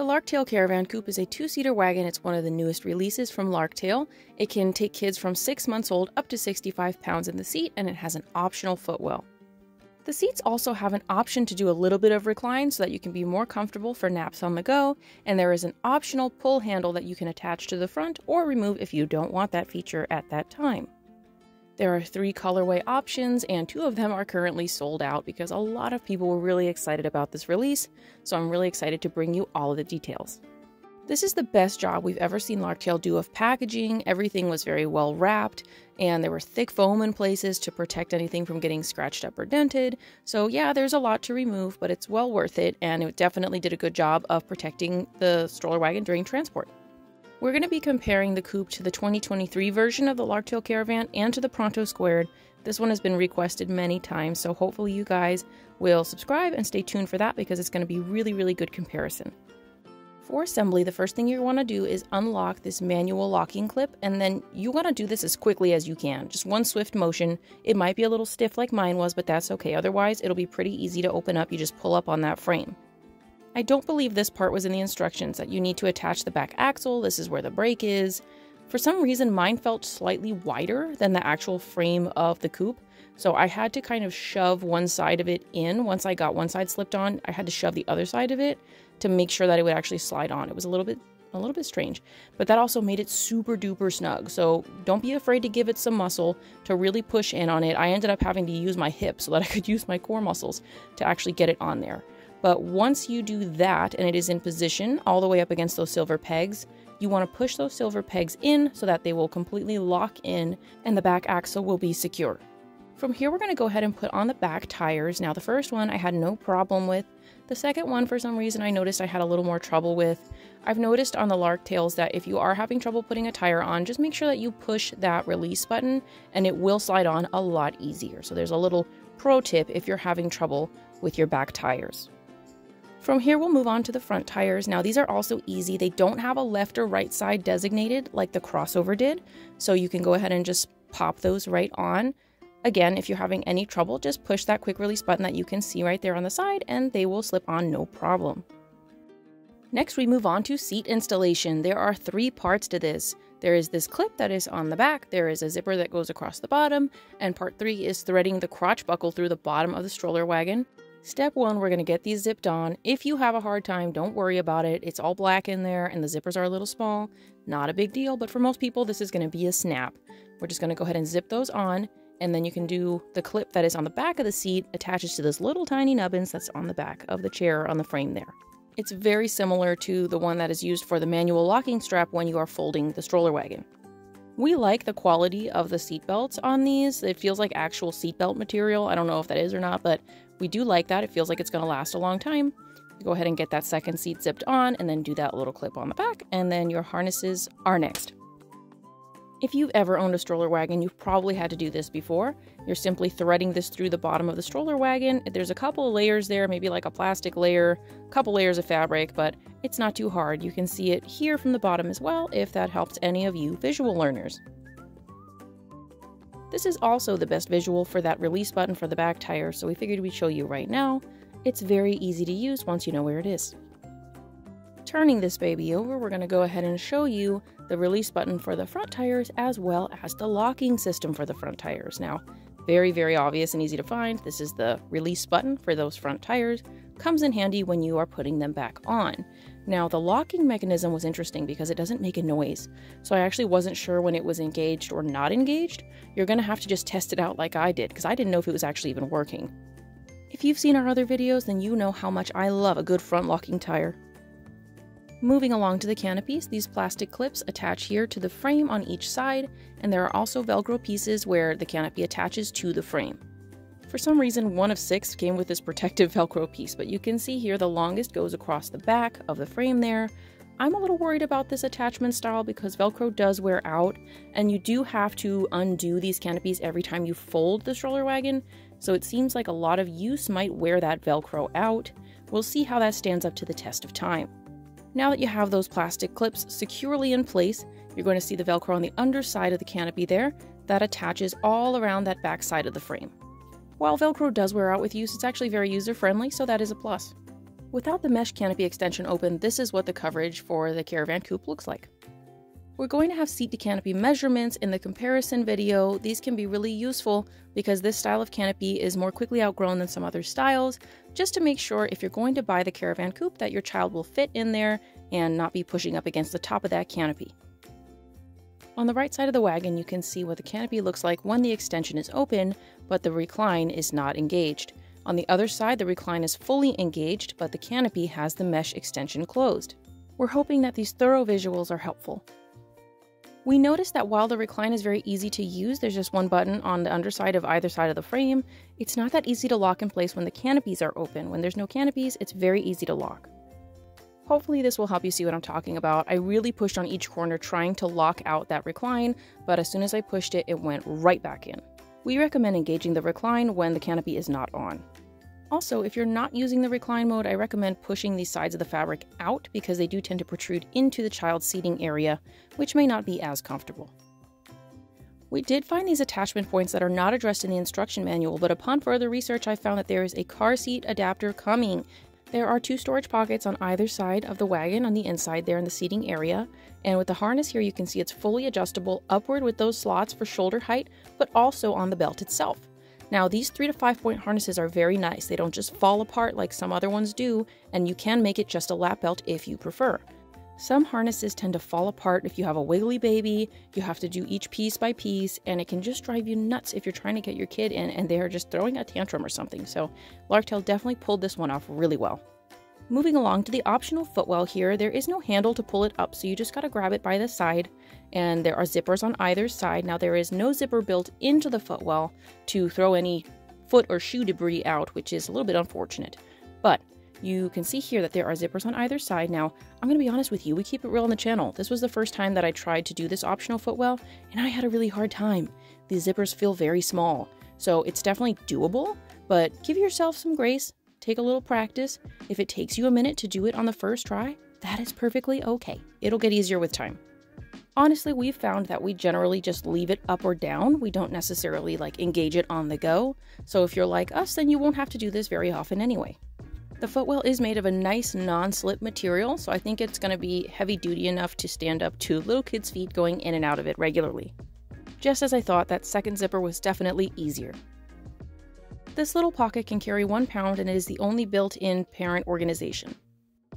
The Larktale Caravan Coupe is a two seater wagon. It's one of the newest releases from Larktale. It can take kids from 6 months old up to 65 pounds in the seat, and it has an optional footwell. The seats also have an option to do a little bit of recline so that you can be more comfortable for naps on the go, and there is an optional pull handle that you can attach to the front or remove if you don't want that feature at that time. There are three colorway options, and two of them are currently sold out because a lot of people were really excited about this release, so I'm really excited to bring you all of the details. This is the best job we've ever seen Larktale do of packaging. Everything was very well wrapped, and there were thick foam in places to protect anything from getting scratched up or dented. So, yeah, there's a lot to remove, but it's well worth it, and it definitely did a good job of protecting the stroller wagon during transport. We're going to be comparing the coupe to the 2023 version of the Larktale Caravan and to the Pronto Squared. This one has been requested many times, so hopefully you guys will subscribe and stay tuned for that because it's going to be really, really good comparison. For assembly, the first thing you want to do is unlock this manual locking clip, and then you want to do this as quickly as you can. Just one swift motion. It might be a little stiff like mine was, but that's okay. Otherwise, it'll be pretty easy to open up. You just pull up on that frame. I don't believe this part was in the instructions that you need to attach the back axle, this is where the brake is. For some reason, mine felt slightly wider than the actual frame of the coupe, so I had to kind of shove one side of it in. Once I got one side slipped on, I had to shove the other side of it to make sure that it would actually slide on. It was a little bit a little bit strange, but that also made it super duper snug. So don't be afraid to give it some muscle to really push in on it. I ended up having to use my hip so that I could use my core muscles to actually get it on there. But once you do that and it is in position all the way up against those silver pegs, you want to push those silver pegs in so that they will completely lock in and the back axle will be secure. From here, we're going to go ahead and put on the back tires. Now, the first one I had no problem with. The second one, for some reason, I noticed I had a little more trouble with. I've noticed on the Larktales that if you are having trouble putting a tire on, just make sure that you push that release button and it will slide on a lot easier. So there's a little pro tip if you're having trouble with your back tires. From here, we'll move on to the front tires. Now, these are also easy. They don't have a left or right side designated like the crossover did, so you can go ahead and just pop those right on. Again, if you're having any trouble, just push that quick release button that you can see right there on the side and they will slip on no problem. Next, we move on to seat installation. There are three parts to this. There is this clip that is on the back, there is a zipper that goes across the bottom, and part three is threading the crotch buckle through the bottom of the stroller wagon. Step one, we're going to get these zipped on. If you have a hard time, don't worry about it. It's all black in there and the zippers are a little small. Not a big deal, but for most people, this is going to be a snap. We're just going to go ahead and zip those on, and then you can do the clip that is on the back of the seat attaches to this little tiny nubbins that's on the back of the chair on the frame there. It's very similar to the one that is used for the manual locking strap when you are folding the stroller wagon. We like the quality of the seat belts on these. It feels like actual seatbelt material. I don't know if that is or not, but we do like that. It feels like it's going to last a long time. Go ahead and get that second seat zipped on and then do that little clip on the back, and then your harnesses are next. If you've ever owned a stroller wagon, you've probably had to do this before. You're simply threading this through the bottom of the stroller wagon. There's a couple of layers there, maybe like a plastic layer, a couple layers of fabric, but it's not too hard. You can see it here from the bottom as well if that helps any of you visual learners. This is also the best visual for that release button for the back tire, so we figured we'd show you right now. It's very easy to use once you know where it is. Turning this baby over, we're going to go ahead and show you the release button for the front tires as well as the locking system for the front tires. Now, very, very obvious and easy to find. This is the release button for those front tires. Comes in handy when you are putting them back on. Now, the locking mechanism was interesting because it doesn't make a noise. So I actually wasn't sure when it was engaged or not engaged. You're going to have to just test it out like I did because I didn't know if it was actually even working. If you've seen our other videos, then you know how much I love a good front locking tire. Moving along to the canopies, these plastic clips attach here to the frame on each side, and there are also Velcro pieces where the canopy attaches to the frame. For some reason, one of six came with this protective Velcro piece, but you can see here the longest goes across the back of the frame there. I'm a little worried about this attachment style because Velcro does wear out, and you do have to undo these canopies every time you fold the stroller wagon, so it seems like a lot of use might wear that Velcro out. We'll see how that stands up to the test of time. Now that you have those plastic clips securely in place, you're going to see the Velcro on the underside of the canopy there that attaches all around that back side of the frame. While Velcro does wear out with use, it's actually very user friendly, so that is a plus. Without the mesh canopy extension open, this is what the coverage for the Caravan Coupe looks like. We're going to have seat to canopy measurements in the comparison video. These can be really useful because this style of canopy is more quickly outgrown than some other styles, just to make sure if you're going to buy the Caravan Coupe that your child will fit in there and not be pushing up against the top of that canopy. On the right side of the wagon, you can see what the canopy looks like when the extension is open, but the recline is not engaged. On the other side, the recline is fully engaged, but the canopy has the mesh extension closed. We're hoping that these thorough visuals are helpful. We noticed that while the recline is very easy to use, there's just one button on the underside of either side of the frame, it's not that easy to lock in place when the canopies are open. When there's no canopies, it's very easy to lock. Hopefully this will help you see what I'm talking about. I really pushed on each corner trying to lock out that recline, but as soon as I pushed it, it went right back in. We recommend engaging the recline when the canopy is not on. Also, if you're not using the recline mode, I recommend pushing these sides of the fabric out because they do tend to protrude into the child's seating area, which may not be as comfortable. We did find these attachment points that are not addressed in the instruction manual, but upon further research, I found that there is a car seat adapter coming. There are two storage pockets on either side of the wagon on the inside there in the seating area, and with the harness here you can see it's fully adjustable upward with those slots for shoulder height, but also on the belt itself. Now, these three to five point harnesses are very nice. They don't just fall apart like some other ones do, and you can make it just a lap belt if you prefer. Some harnesses tend to fall apart if you have a wiggly baby, you have to do each piece by piece, and it can just drive you nuts if you're trying to get your kid in and they're just throwing a tantrum or something. So, Larktale definitely pulled this one off really well. Moving along to the optional footwell here, there is no handle to pull it up, so you just gotta grab it by the side. And there are zippers on either side. Now, there is no zipper built into the footwell to throw any foot or shoe debris out, which is a little bit unfortunate. But you can see here that there are zippers on either side. Now, I'm going to be honest with you, we keep it real on the channel. This was the first time that I tried to do this optional footwell, and I had a really hard time. These zippers feel very small, so it's definitely doable, but give yourself some grace take a little practice. If it takes you a minute to do it on the first try, that is perfectly okay. It'll get easier with time. Honestly, we've found that we generally just leave it up or down. We don't necessarily like engage it on the go. So if you're like us, then you won't have to do this very often anyway. The footwell is made of a nice non-slip material, so I think it's going to be heavy duty enough to stand up to little kids' feet going in and out of it regularly. Just as I thought, that second zipper was definitely easier. This little pocket can carry one pound and it is the only built-in parent organization.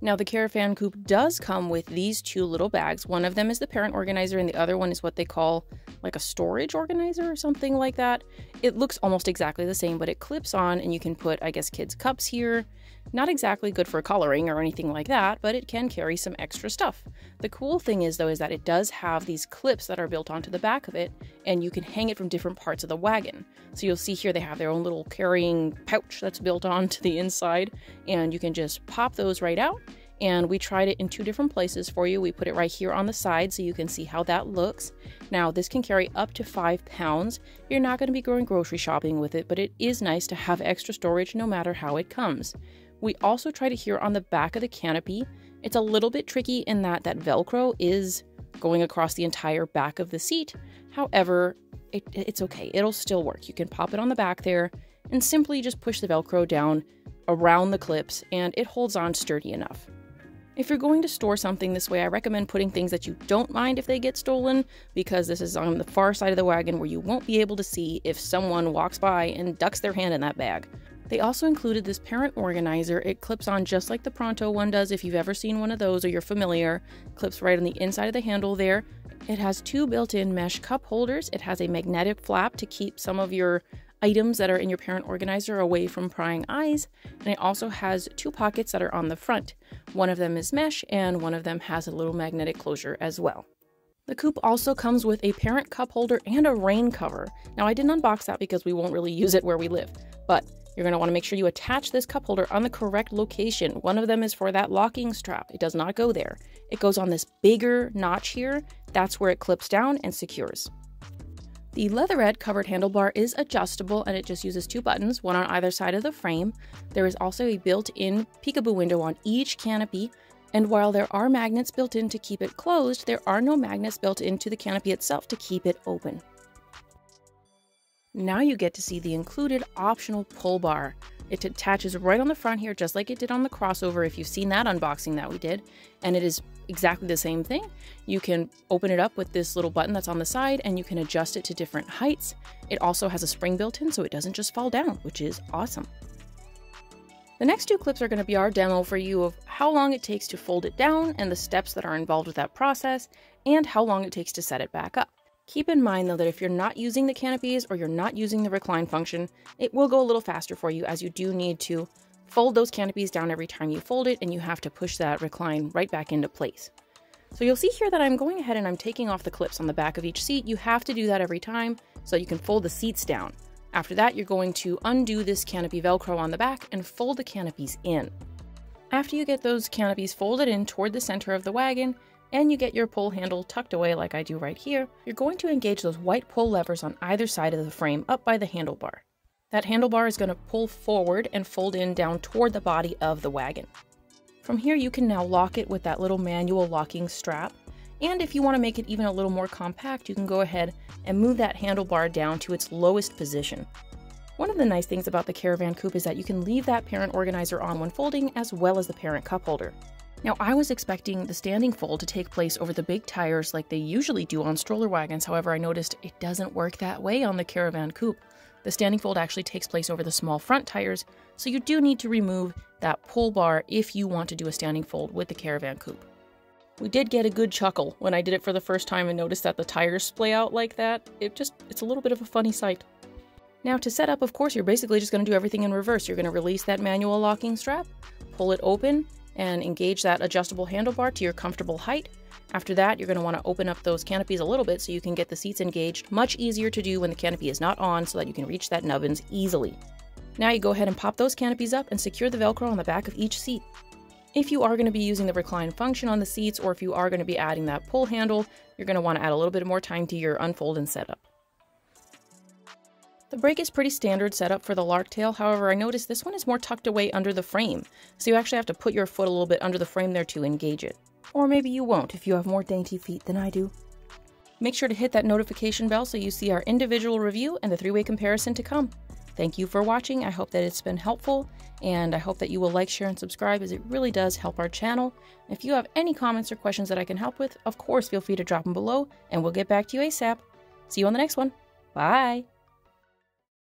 Now the Caravan Coupe does come with these two little bags. One of them is the parent organizer and the other one is what they call like a storage organizer or something like that. It looks almost exactly the same, but it clips on and you can put, I guess, kids' cups here. Not exactly good for coloring or anything like that, but it can carry some extra stuff. The cool thing is, though, is that it does have these clips that are built onto the back of it, and you can hang it from different parts of the wagon. So you'll see here they have their own little carrying pouch that's built onto the inside, and you can just pop those right out and we tried it in two different places for you. We put it right here on the side so you can see how that looks. Now, this can carry up to five pounds. You're not going to be going grocery shopping with it, but it is nice to have extra storage no matter how it comes. We also tried it here on the back of the canopy. It's a little bit tricky in that that Velcro is going across the entire back of the seat. However, it, it's okay. It'll still work. You can pop it on the back there and simply just push the Velcro down around the clips and it holds on sturdy enough. If you're going to store something this way, I recommend putting things that you don't mind if they get stolen, because this is on the far side of the wagon where you won't be able to see if someone walks by and ducks their hand in that bag. They also included this parent organizer. It clips on just like the Pronto one does if you've ever seen one of those or you're familiar. clips right on the inside of the handle there. It has two built-in mesh cup holders. It has a magnetic flap to keep some of your items that are in your parent organizer away from prying eyes, and it also has two pockets that are on the front. One of them is mesh, and one of them has a little magnetic closure as well. The coupe also comes with a parent cup holder and a rain cover. Now, I didn't unbox that because we won't really use it where we live, but you're going to want to make sure you attach this cup holder on the correct location. One of them is for that locking strap. It does not go there. It goes on this bigger notch here. That's where it clips down and secures. The leatherette covered handlebar is adjustable and it just uses two buttons, one on either side of the frame. There is also a built-in peekaboo window on each canopy, and while there are magnets built in to keep it closed, there are no magnets built into the canopy itself to keep it open. Now you get to see the included optional pull bar. It attaches right on the front here, just like it did on the crossover, if you've seen that unboxing that we did. And it is exactly the same thing. You can open it up with this little button that's on the side and you can adjust it to different heights. It also has a spring built in so it doesn't just fall down, which is awesome. The next two clips are going to be our demo for you of how long it takes to fold it down and the steps that are involved with that process, and how long it takes to set it back up. Keep in mind though that if you're not using the canopies or you're not using the recline function, it will go a little faster for you as you do need to fold those canopies down every time you fold it and you have to push that recline right back into place. So you'll see here that I'm going ahead and I'm taking off the clips on the back of each seat. You have to do that every time so you can fold the seats down. After that, you're going to undo this canopy Velcro on the back and fold the canopies in. After you get those canopies folded in toward the center of the wagon, and you get your pull handle tucked away like I do right here, you're going to engage those white pull levers on either side of the frame up by the handlebar. That handlebar is going to pull forward and fold in down toward the body of the wagon. From here you can now lock it with that little manual locking strap, and if you want to make it even a little more compact, you can go ahead and move that handlebar down to its lowest position. One of the nice things about the Caravan Coupe is that you can leave that parent organizer on when folding as well as the parent cup holder. Now, I was expecting the standing fold to take place over the big tires like they usually do on stroller wagons, however, I noticed it doesn't work that way on the Caravan Coupe. The standing fold actually takes place over the small front tires, so you do need to remove that pull bar if you want to do a standing fold with the Caravan Coupe. We did get a good chuckle when I did it for the first time and noticed that the tires splay out like that. It just, it's a little bit of a funny sight. Now to set up, of course, you're basically just going to do everything in reverse. You're going to release that manual locking strap, pull it open, and engage that adjustable handlebar to your comfortable height. After that, you're going to want to open up those canopies a little bit so you can get the seats engaged. Much easier to do when the canopy is not on so that you can reach that nubbins easily. Now you go ahead and pop those canopies up and secure the Velcro on the back of each seat. If you are going to be using the recline function on the seats or if you are going to be adding that pull handle, you're going to want to add a little bit more time to your unfold and setup. The brake is pretty standard setup for the Larktale, however I noticed this one is more tucked away under the frame, so you actually have to put your foot a little bit under the frame there to engage it. Or maybe you won't if you have more dainty feet than I do. Make sure to hit that notification bell so you see our individual review and the three-way comparison to come. Thank you for watching, I hope that it's been helpful, and I hope that you will like, share, and subscribe as it really does help our channel. If you have any comments or questions that I can help with, of course feel free to drop them below, and we'll get back to you ASAP. See you on the next one. Bye!